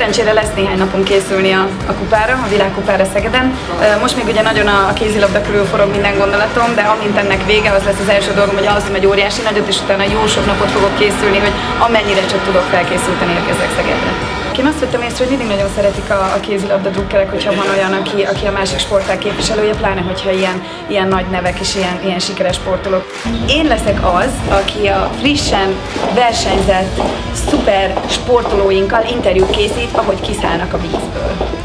Szerencsére lesz néhány napon készülni a, a kupára, a világkupára Szegeden. Most még ugye nagyon a, a kézilabda körül forog minden gondolatom, de amint ennek vége, az lesz az első dolgom, hogy alszom egy óriási nagyot, és utána jó sok napot fogok készülni, hogy amennyire csak tudok felkészülten érkezek Szegedre. Én azt vettem észre, hogy mindig nagyon szeretik a, a kézilabda drukkerek, hogyha van olyan, aki, aki a másik sportág képviselője, pláne hogyha ilyen, ilyen nagy nevek és ilyen, ilyen sikeres sportolók. Én leszek az, aki a frissen versenyzett szuper sportolóinkkal interjút készít, ahogy kiszállnak a vízből.